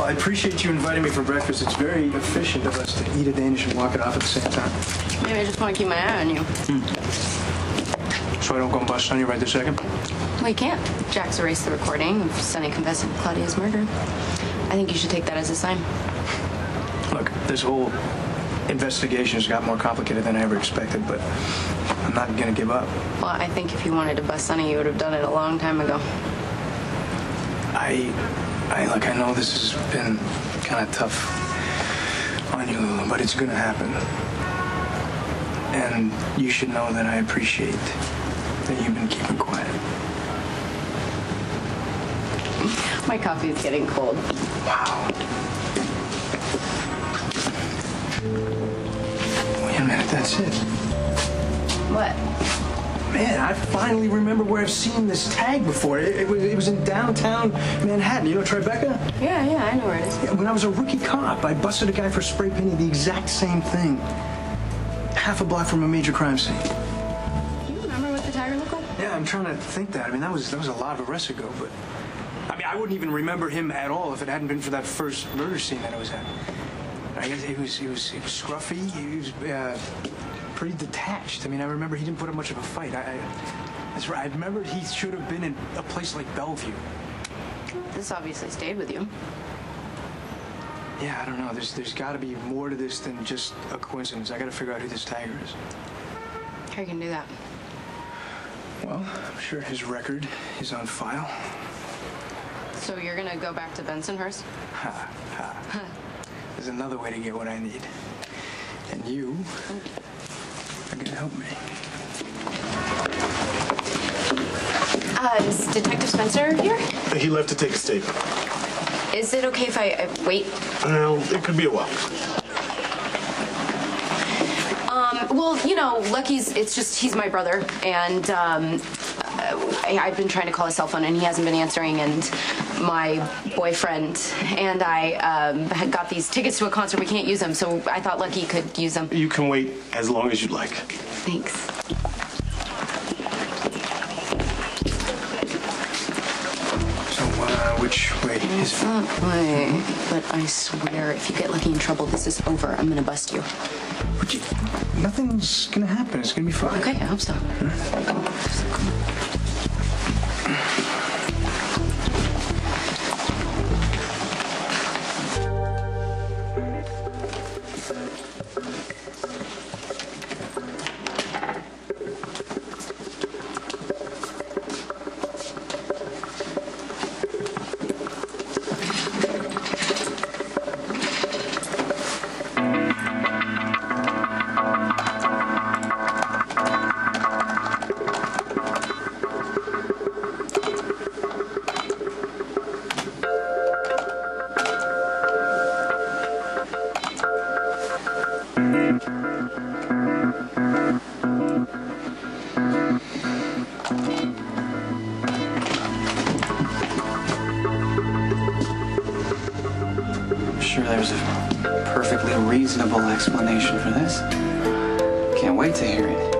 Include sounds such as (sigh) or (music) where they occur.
Well, I appreciate you inviting me for breakfast. It's very efficient of us to eat a Danish and walk it off at the same time. Maybe I just want to keep my eye on you. Hmm. So I don't go and bust on you right this second? Well, you can't. Jax erased the recording of Sonny confessing to Claudia's murder. I think you should take that as a sign. Look, this whole investigation has got more complicated than I ever expected, but I'm not going to give up. Well, I think if you wanted to bust Sonny, you would have done it a long time ago. I, I look, I know this has been kind of tough on you, Lulu, but it's going to happen. And you should know that I appreciate that you've been keeping quiet. My coffee is getting cold. Wow. Wait a minute, that's it. What? Man, I finally remember where I've seen this tag before. It, it was, it was in downtown Manhattan. You know Tribeca? Yeah, yeah, I know where it is. Yeah, when I was a rookie cop, I busted a guy for spray painting the exact same thing. Half a block from a major crime scene. Do you remember what the tiger looked like? Yeah, I'm trying to think that. I mean, that was that was a lot of arrests ago, but I mean, I wouldn't even remember him at all if it hadn't been for that first murder scene that I was at. I guess he was he was he was scruffy. He was uh, pretty detached. I mean, I remember he didn't put up much of a fight. I, I that's right. I remember he should have been in a place like Bellevue. This obviously stayed with you. Yeah, I don't know. There's there's got to be more to this than just a coincidence. I got to figure out who this tiger is. How you can do that? Well, I'm sure his record is on file. So you're gonna go back to Bensonhurst? Ha ha. (laughs) There's another way to get what I need, and you are gonna help me. Uh, is Detective Spencer here? He left to take a statement. Is it okay if I, I wait? Well, it could be a while. Um, well, you know, Lucky's, it's just, he's my brother, and, um, I, I've been trying to call his cell phone and he hasn't been answering, and my boyfriend and I, um, had got these tickets to a concert, we can't use them, so I thought Lucky could use them. You can wait as long as you'd like. Thanks. So, uh, which way is it? That way, but I swear, if you get Lucky in trouble, this is over. I'm gonna bust you. You? Nothing's gonna happen. It's gonna be fine. Okay, I hope so. I'm sure there's a perfectly reasonable explanation for this. Can't wait to hear it.